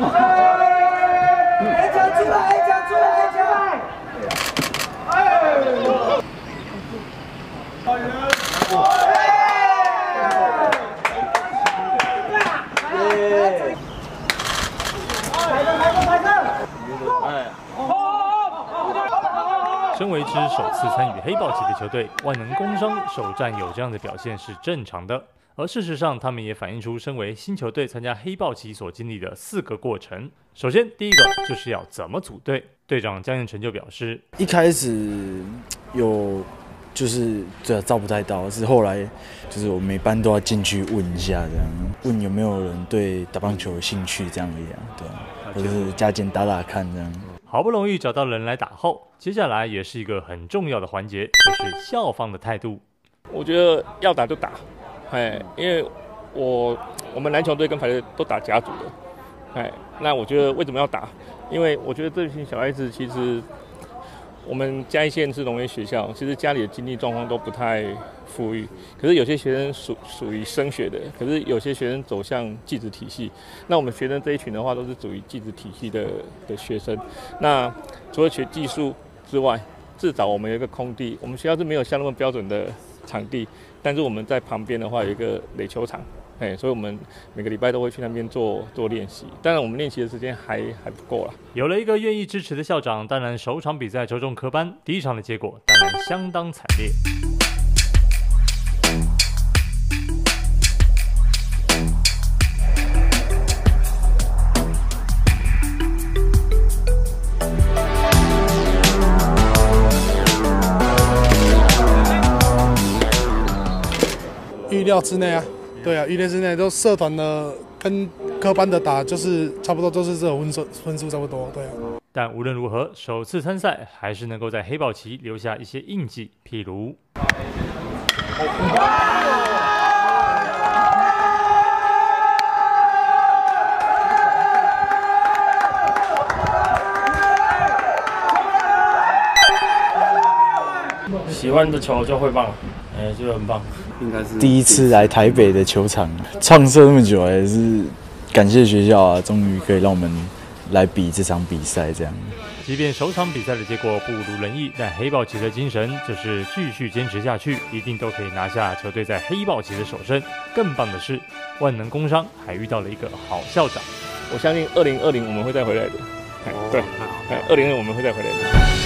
哎，讲出来，哎，讲出来，哎，讲。身为一支首次参与黑豹级的球队，万能工商首战有这样的表现是正常的。而事实上，他们也反映出身为新球队参加黑豹旗所经历的四个过程。首先，第一个就是要怎么组队。队长江彦成就表示，一开始有就是这招不太到，是后来就是我每班都要进去问一下，这样问有没有人对打棒球有兴趣，这样的呀，对啊，或者是加减打打看这样。好不容易找到人来打后，接下来也是一个很重要的环节，就是校方的态度。我觉得要打就打。哎，因为我我们篮球队跟排队都打甲组的，哎，那我觉得为什么要打？因为我觉得这群小孩子其实我们嘉义县是农业学校，其实家里的经济状况都不太富裕。可是有些学生属属于升学的，可是有些学生走向技职体系。那我们学生这一群的话，都是属于技职体系的的学生。那除了学技术之外，至少我们有一个空地，我们学校是没有像那么标准的场地。但是我们在旁边的话有一个垒球场，哎，所以我们每个礼拜都会去那边做做练习。当然，我们练习的时间还还不够了。有了一个愿意支持的校长，当然首场比赛着重科班，第一场的结果当然相当惨烈。预料之内啊，对啊，预料之内都社团的跟科班的打，就是差不多都是这种分数，分数差不多，对啊。但无论如何，首次参赛还是能够在黑豹旗留下一些印记，譬如。喜欢的球就会棒。哎，就很棒，应该是第一次来台北的球场，创设那么久，还是感谢学校啊，终于可以让我们来比这场比赛。这样，即便首场比赛的结果不如人意，但黑豹旗的精神就是继续坚持下去，一定都可以拿下球队在黑豹旗的首胜。更棒的是，万能工商还遇到了一个好校长。我相信二零二零我们会再回来的。对，二零二我们会再回来的。